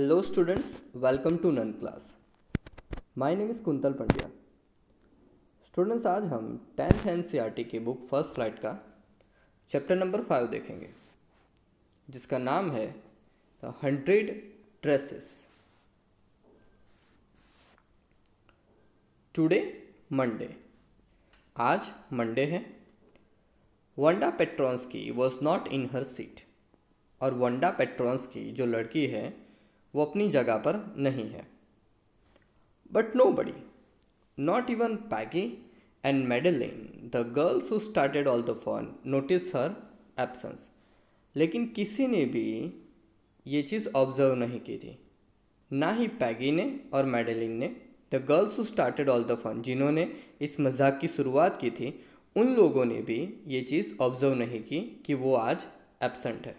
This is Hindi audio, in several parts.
Hello students, welcome to Nand class. My name is Kuntal Pandya students आज हम टेंथ एन की बुक फ़र्स्ट फ़्लाइट का चैप्टर नंबर फाइव देखेंगे जिसका नाम है the hundred dresses today Monday आज मंडे है. वंडा पेट्रॉन्स की was not in her seat और वंडा पेट्रॉन्स की जो लड़की है वो अपनी जगह पर नहीं है। But nobody not even Peggy and Madeline the girls who started all the fun notice her absence लेकिन किसी ने भी ये चीज़ ऑब्ज़र्व नहीं की थी। ना ही पैगी ने और मेडलिन ने the girls who started all the fun जिन्होंने इस मज़ाक की शुरुआत की थी, उन लोगों ने भी ये चीज़ ऑब्ज़र्व नहीं की कि वो आज एबसेंट है।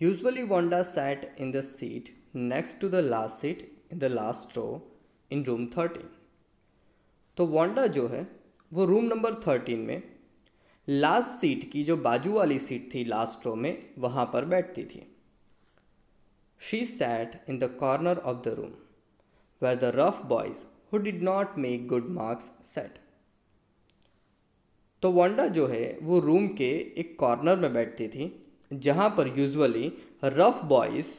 Usually, Wanda sat in the seat next to the last seat in the last row in room 13. तो वांडा जो है, वो रूम नंबर 13 में लास्ट सीट की जो बाजू वाली सीट थी लास्ट रो में, वहाँ पर बैठती थी she sat in the corner of the room where the rough boys who did not make good marks sat तो वांडा जो है, वो रूम के एक कॉर्नर में बैठती थी जहाँ पर यूजुअली रफ बॉयज़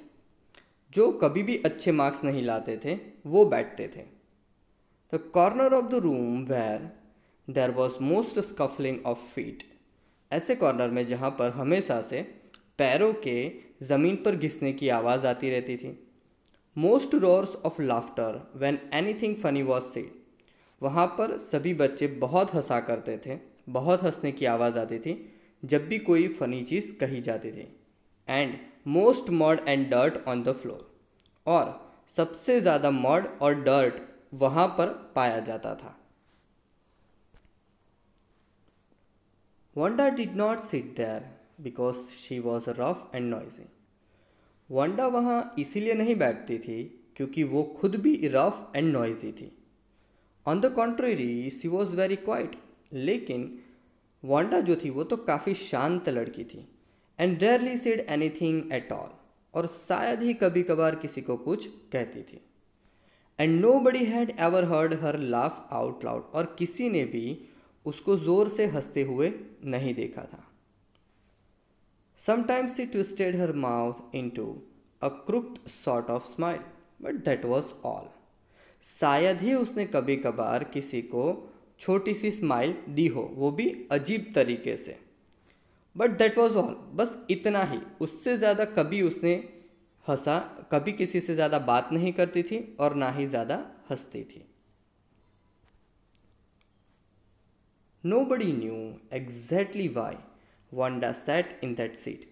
जो कभी भी अच्छे मार्क्स नहीं लाते थे, वो बैठते थे। The corner of the room where there was most scuffling of feet ऐसे कॉर्नर में जहाँ पर हमेशा से पैरों के ज़मीन पर घिसने की आवाज़ आती रहती थी। Most roars of laughter when anything funny was said वहाँ पर सभी बच्चे बहुत हंसा करते थे, बहुत हंसने की आवाज़ आती थी। जब भी कोई फ़नी चीज़ कही जाती थी। And most mud and dirt on the floor और सबसे ज़्यादा मॉड और डर्ट वहाँ पर पाया जाता था। Wanda did not sit there because she was rough and noisy Wanda वहाँ इसीलिए नहीं बैठती थी क्योंकि वो खुद भी रफ एंड नॉइजी थी। On the contrary she was very quiet लेकिन वांडा जो थी वो तो काफ़ी शांत लड़की थी and rarely said anything at all और शायद ही कभी कभार किसी को कुछ कहती थी। And nobody had ever heard her laugh out loud और किसी ने भी उसको ज़ोर से हँसते हुए नहीं देखा था। Sometimes she twisted her mouth into a crooked sort of smile but that was all शायद ही उसने कभी कभार किसी को छोटी सी स्माइल दी हो, वो भी अजीब तरीके से। बट दैट वॉज़ ऑल बस इतना ही। उससे ज़्यादा कभी उसने हंसा, कभी किसी से ज़्यादा बात नहीं करती थी और ना ही ज़्यादा हंसती थी। Nobody knew exactly why Wanda sat in that seat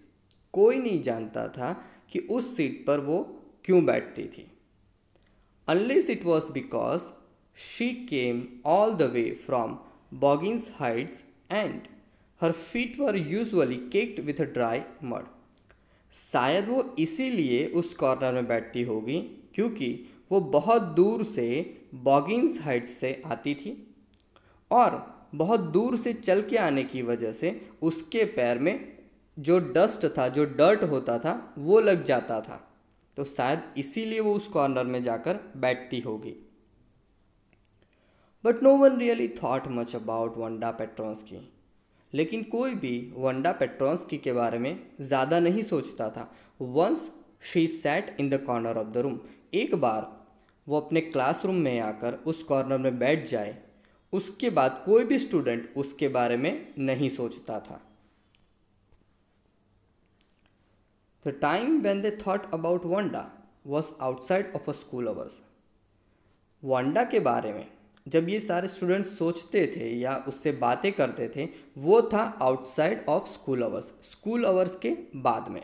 कोई नहीं जानता था कि उस सीट पर वो क्यों बैठती थी। Unless it was because She came all the way from Boggins Heights and her feet were usually caked with dry mud. शायद वो इसीलिए उस कॉर्नर में बैठती होगी क्योंकि वो बहुत दूर से बॉगिंस हाइट्स से आती थी और बहुत दूर से चल के आने की वजह से उसके पैर में जो डस्ट था, जो डर्ट होता था, वो लग जाता था तो शायद इसीलिए वो उस कॉर्नर में जाकर बैठती होगी but no one really thought much about Wanda Petronski लेकिन कोई भी वंडा पेट्रोंसकी के बारे में ज़्यादा नहीं सोचता था। Once she sat in the corner of the room एक बार वो अपने क्लासरूम में आकर उस कॉर्नर में बैठ जाए, उसके बाद कोई भी स्टूडेंट उसके बारे में नहीं सोचता था। The time when they thought about Wanda was outside of a school hours Wanda के बारे में जब ये सारे स्टूडेंट्स सोचते थे या उससे बातें करते थे, वो था outside of school hours school hours के बाद में.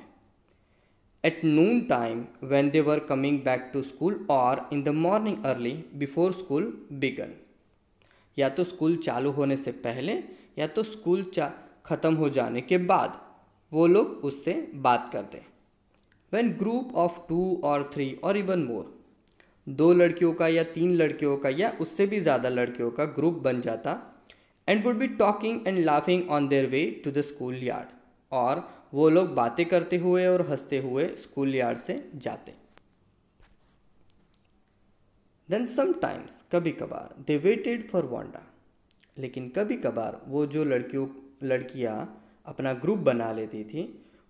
At noon time when they were coming back to school और in the morning early before school began या तो स्कूल चालू होने से पहले या तो स्कूल ख़त्म हो जाने के बाद वो लोग उससे बात करते. When group of two or three or even more दो लड़कियों का या तीन लड़कियों का या उससे भी ज़्यादा लड़कियों का ग्रुप बन जाता and would be talking and laughing on their way to the school yard और वो लोग बातें करते हुए और हँसते हुए स्कूल यार्ड से जाते। देन समटाइम्स कभी कभार दे वेटेड फॉर वांडा लेकिन कभी कभार वो जो लड़कियों, लड़कियाँ अपना ग्रुप बना लेती थी,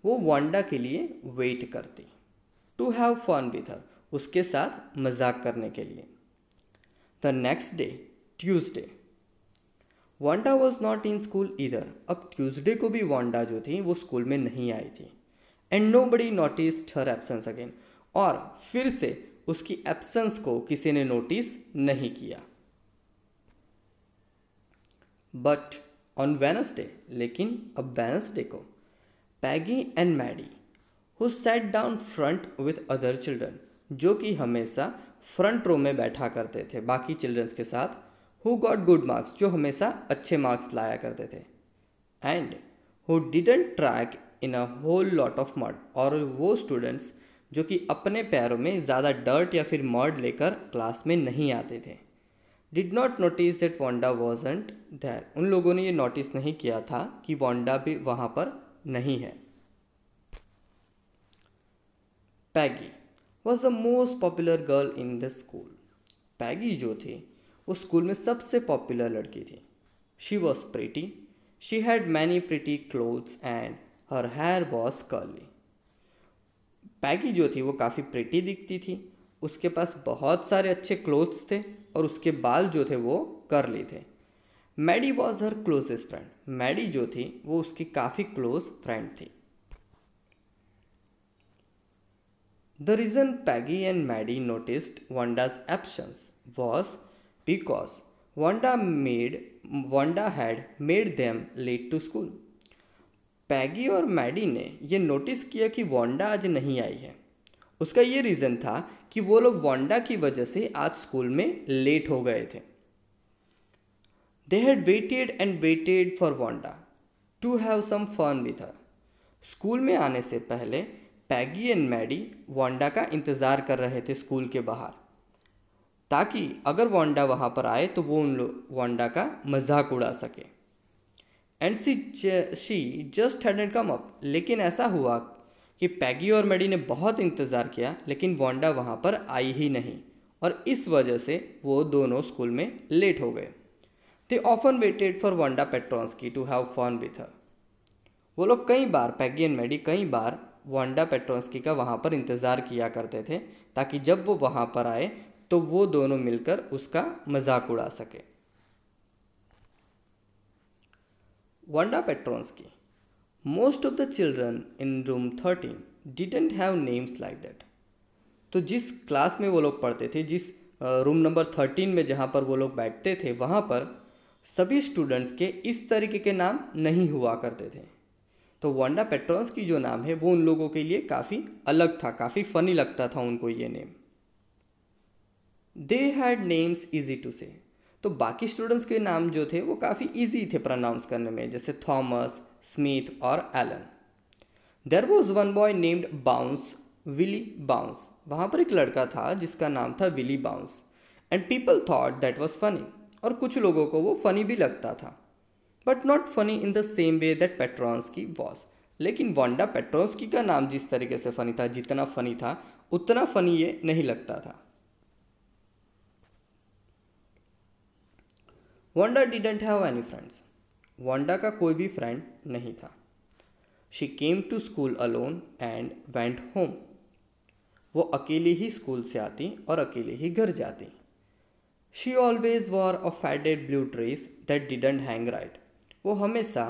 वो वांडा के लिए वेट करती। To have fun with her उसके साथ मज़ाक करने के लिए। The next day Tuesday Wanda was not in school इधर अब ट्यूसडे को भी वांडा जो थी, वो स्कूल में नहीं आई थी। And nobody notice her absence again और फिर से उसकी एब्सेंस को किसी ने नोटिस नहीं किया। बट ऑन वेनसडे लेकिन अब वेनसडे को Peggy and Maddie who sat down front with other children जो कि हमेशा फ्रंट रो में बैठा करते थे। बाकी चिल्ड्रंस के साथ हु गॉट गुड मार्क्स जो हमेशा अच्छे मार्क्स लाया करते थे। And who didn't track in a whole lot of mud और वो स्टूडेंट्स जो कि अपने पैरों में ज़्यादा डर्ट या फिर मर्ड लेकर क्लास में नहीं आते थे। Did not notice that Wanda wasn't there उन लोगों ने ये नोटिस नहीं किया था कि वोंडा भी वहाँ पर नहीं है। Peggy was the most popular girl in the school Peggy जो थी, वो स्कूल में सबसे पॉपुलर लड़की थी. She was pretty she had many pretty clothes and her hair was curly Peggy जो थी, वो काफ़ी प्रिटी दिखती थी. उसके पास बहुत सारे अच्छे क्लोथ्स थे और उसके बाल जो थे, वो कर ली थे. Maddie was her closest friend Maddie जो थी, वो उसकी काफ़ी क्लोज फ्रेंड थी. The reason Peggy and Maddie noticed Wanda's absence was because Wanda made Wanda had made them late to school Peggy और मैडी ने ये नोटिस किया कि वांडा आज नहीं आई है। उसका ये रीज़न था कि वो लोग वांडा की वजह से आज स्कूल में लेट हो गए थे। They had waited and waited for Wanda to have some fun with her school में आने से पहले पैगी एंड मैडी वांडा का इंतज़ार कर रहे थे स्कूल के बाहर। ताकि अगर वांडा वहाँ पर आए तो वो उन लोग वांडा का मज़ाक उड़ा सके। And see she just had come up. लेकिन ऐसा हुआ कि पैगी और मैडी ने बहुत इंतज़ार किया, लेकिन वांडा वहाँ पर आई ही नहीं। और इस वजह से वो दोनों स्कूल में लेट हो गए। They often waited for Wanda Petronski to have fun with her वो लोग कई बार, पैगी एंड मैडी कई बार वांडा पेट्रॉन्सकी का वहाँ पर इंतज़ार किया करते थे ताकि जब वो वहाँ पर आए तो वो दोनों मिलकर उसका मज़ाक उड़ा सके Wanda Petronsky. Most of the children in room 13 didn't have names like that तो जिस क्लास में वो लोग पढ़ते थे, जिस रूम नंबर थर्टीन में जहाँ पर वो लोग बैठते थे, वहाँ पर सभी स्टूडेंट्स के इस तरीके के नाम नहीं हुआ करते थे तो वांडा पेट्रॉन्स की जो नाम है, वो उन लोगों के लिए काफ़ी अलग था, काफ़ी फ़नी लगता था उनको ये name they had names easy to say तो बाकी स्टूडेंट्स के नाम जो थे, वो काफ़ी ईजी थे प्रोनाउंस करने में, जैसे थॉमस स्मिथ और Allen there was one boy named Bounce Willie Bounce वहाँ पर एक लड़का था, जिसका नाम था Willie Bounce and people thought that was funny और कुछ लोगों को वो फनी भी लगता था. But not funny in the same way that Petronski was लेकिन वांडा पेट्रॉन्सकी का नाम जिस तरीके से फ़नी था, जितना फ़नी था, उतना फ़नी ये नहीं लगता था। Wanda didn't have any friends Wanda का कोई भी फ्रेंड नहीं था। She came to school alone and went home वो अकेले ही स्कूल से आती और अकेले ही घर जाती। She always wore a faded blue dress that didn't hang right वो हमेशा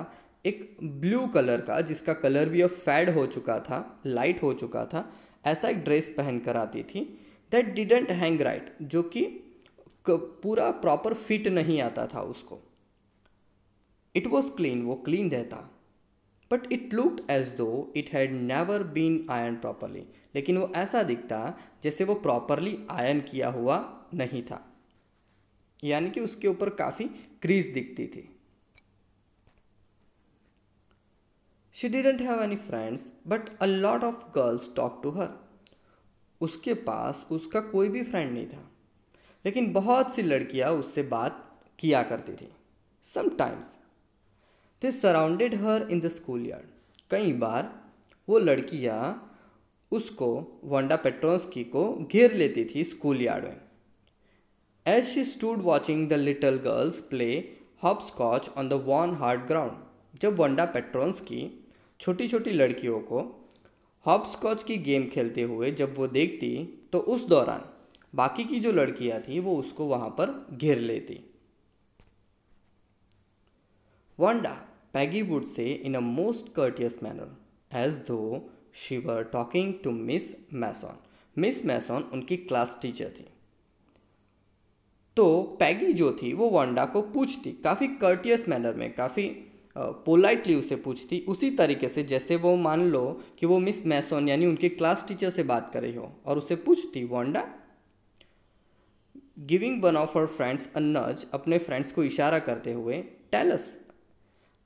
एक ब्लू कलर का, जिसका कलर भी अब फैड हो चुका था, लाइट हो चुका था, ऐसा एक ड्रेस पहन कर आती थी दैट डिडेंट हैंग राइट जो कि पूरा प्रॉपर फिट नहीं आता था उसको। इट वॉज़ क्लीन वो क्लीन रहता। But it looked as though it had never been ion properly लेकिन वो ऐसा दिखता जैसे वो प्रॉपरली आयन किया हुआ नहीं था। यानी कि उसके ऊपर काफ़ी क्रीज दिखती थी। She didn't have any friends but a lot of girls talk to her उसके पास उसका कोई भी फ्रेंड नहीं था। लेकिन बहुत सी लड़कियाँ उससे बात किया करती थी। Sometimes they surrounded her in the school yard कई बार वो लड़कियाँ उसको वंडा पेट्रोस्की को घेर लेती थी स्कूल यार्ड में। As she stood watching the little girls play hopscotch on the worn hard ground जब वंडा पेट्रोन्स की छोटी छोटी लड़कियों को हॉप स्कॉच की गेम खेलते हुए जब वो देखती तो उस दौरान बाकी की जो लड़कियाँ थी, वो उसको वहाँ पर घेर लेती। Wanda, Peggy would say in a most courteous manner, as though she were talking to Miss Mason. Miss Mason उनकी क्लास टीचर थी। तो पैगी जो थी, वो वांडा को पूछती, काफ़ी कर्टियस मैनर में, काफ़ी पोलाइटली उसे पूछती, उसी तरीके से जैसे वो मान लो कि वो मिस मैसोन यानी उनके क्लास टीचर से बात कर रही हो। और उसे पूछती, Wanda, giving one of her friends a nudge, अपने फ्रेंड्स को इशारा करते हुए tell us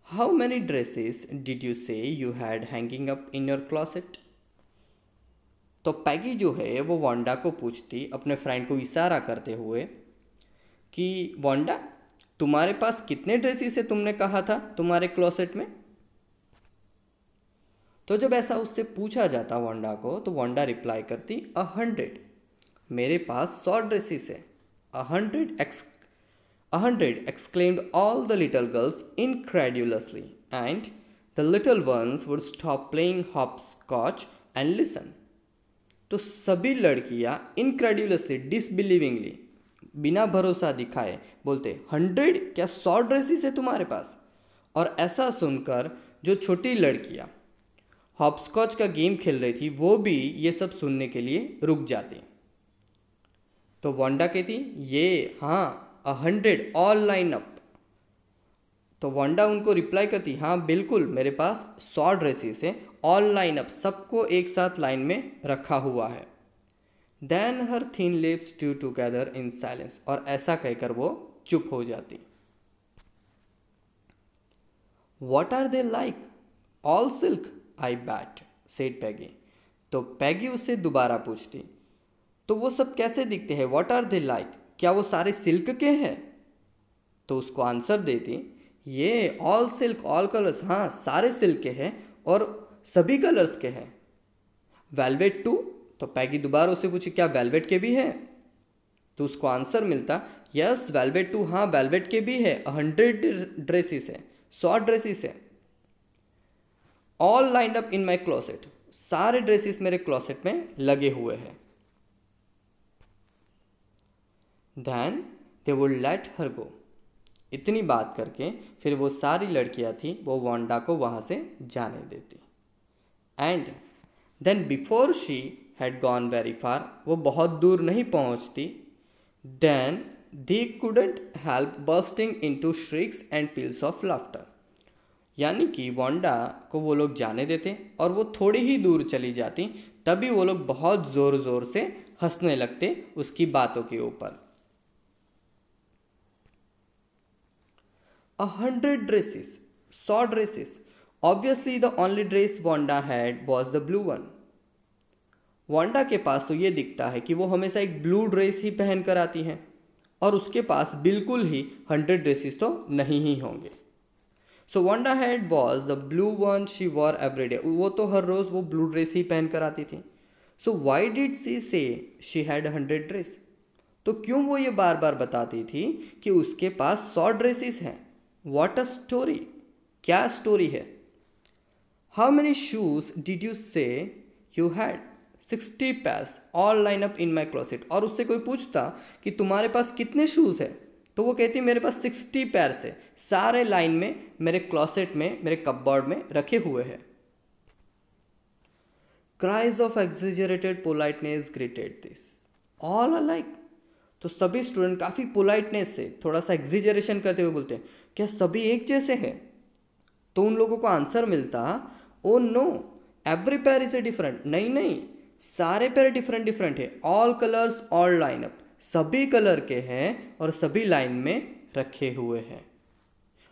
how many dresses did you say you had hanging up in your closet? तो पैगी जो है, वो वांडा को पूछती, अपने फ्रेंड को इशारा करते हुए, कि, वांडा तुम्हारे पास कितने ड्रेसेस है तुमने कहा था तुम्हारे क्लोसेट में? तो जब ऐसा उससे पूछा जाता वांडा को तो वांडा रिप्लाई करती अ हंड्रेड मेरे पास सौ ड्रेसेस है। A hundred x a hundred exclaimed all the little girls incredulously and the little ones would stop playing hopscotch and listen तो सभी लड़कियाँ इनक्रेड्यूलसली डिसबिलीविंगली बिना भरोसा दिखाए बोलते, हंड्रेड क्या सौ ड्रेसेस है तुम्हारे पास? और ऐसा सुनकर जो छोटी लड़कियाँ हॉपस्कॉच का गेम खेल रही थी, वो भी ये सब सुनने के लिए रुक जाती। तो वांडा कहती, ये हाँ a hundred all line up तो वांडा उनको रिप्लाई करती हाँ बिल्कुल, मेरे पास सौ ड्रेसेस हैं ऑल लाइन अप सबको एक साथ लाइन में रखा हुआ है। Then her thin lips drew together in silence और ऐसा कहकर वो चुप हो जाती। What are they like all silk I bet said Peggy तो पैगी उससे दोबारा पूछती तो वो सब कैसे दिखते हैं? वॉट आर दे लाइक क्या वो सारे सिल्क के हैं? तो उसको आंसर देती, ये ऑल सिल्क ऑल कलर्स हाँ सारे सिल्क के हैं और सभी कलर्स के हैं। वेलवेट टू तो पैगी दोबारा उससे पूछी, क्या वेलवेट के भी है? तो उसको आंसर मिलता, यस, वेलवेट टू हाँ वेलवेट के भी है। हंड्रेड ड्रेसेस है, सौ ड्रेसेस है। All lined up in my closet सारे ड्रेसेस मेरे क्लोसेट में लगे हुए हैं। Then they would let her go इतनी बात करके फिर वो सारी लड़कियाँ थी, वो वांडा को वहाँ से जाने देती। And then before she had gone very far वो बहुत दूर नहीं पहुँचती। Then they couldn't help bursting into shrieks and peals of laughter यानी कि वोंडा को वो लोग जाने देते और वो थोड़ी ही दूर चली जाती, तभी वो लोग बहुत ज़ोर ज़ोर से हंसने लगते उसकी बातों के ऊपर। अ हंड्रेड ड्रेसेस सौ dresses obviously the only dress Wanda had was the blue one Wanda के पास तो ये दिखता है कि वो हमेशा एक ब्लू ड्रेस ही पहन कर आती हैं, और उसके पास बिल्कुल ही हंड्रेड ड्रेसेस तो नहीं ही होंगे। So Wanda had was the blue one she wore every day वो तो हर रोज़ वो ब्लू ड्रेस ही पहन कर आती थी। सो वाई डिड सी से शी हैड हंड्रेड ड्रेस तो क्यों वो ये बार बार बताती थी कि उसके पास सौ ड्रेसेस हैं? वॉट अ स्टोरी क्या स्टोरी है? How many shoes did you say you had sixty pairs all line up in my closet और उससे कोई पूछता कि तुम्हारे पास कितने शूज़ है? तो वो कहती, मेरे पास सिक्सटी पैर्स है। सारे लाइन में, मेरे क्लोसेट में, मेरे कपबोर्ड में रखे हुए हैं। Cries of exaggerated politeness greeted this all are like तो सभी स्टूडेंट काफ़ी पोलाइटनेस से थोड़ा सा एग्जिजरेशन करते हुए बोलते हैं, क्या सभी एक जैसे हैं? तो उन लोगों को आंसर मिलता ओ no every pair is a different नहीं नहीं सारे पेयर डिफरेंट डिफरेंट है। All colours all line up सभी कलर के हैं और सभी लाइन में रखे हुए हैं।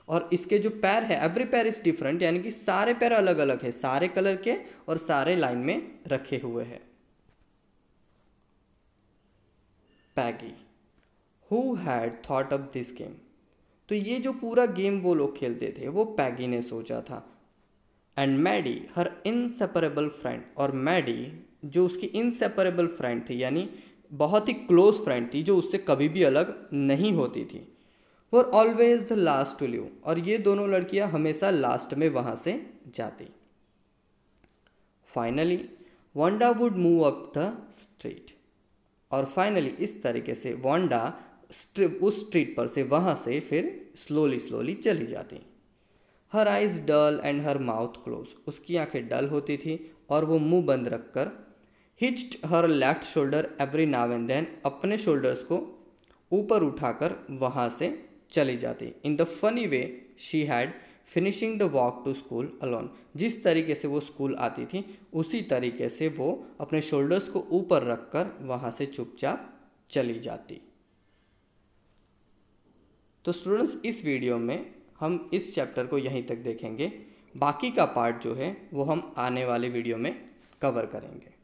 और इसके जो पैर है एवरी पैर इज़ डिफरेंट यानी कि सारे पैर अलग अलग है। सारे कलर के और सारे लाइन में रखे हुए हैं। Peggy who had thought of this game तो ये जो पूरा गेम वो लोग खेलते थे, वो पैगी ने सोचा था। And Maddie her inseparable friend और मैडी जो उसकी इनसेपरेबल फ्रेंड थी, यानी बहुत ही क्लोज फ्रेंड थी, जो उससे कभी भी अलग नहीं होती थी। Were always the last to leave और ये दोनों लड़कियाँ हमेशा लास्ट में वहाँ से जाती। Finally Wanda would move up the street और फाइनली इस तरीके से वांडा उस स्ट्रीट पर से वहाँ से फिर स्लोली स्लोली चली जाती। Her eyes dull and her mouth close उसकी आँखें डल होती थी, और वो मुँह बंद रखकर hitched her left shoulder every now and then अपने शोल्डर्स को ऊपर उठाकर वहाँ से चली जाती। In the funny way she had finishing the walk to school alone जिस तरीके से वो स्कूल आती थी, उसी तरीके से वो अपने शोल्डर्स को ऊपर रखकर वहाँ से चुपचाप चली जाती। तो स्टूडेंट्स इस वीडियो में हम इस चैप्टर को यहीं तक देखेंगे। बाकी का पार्ट जो है, वो हम आने वाले वीडियो में कवर करेंगे।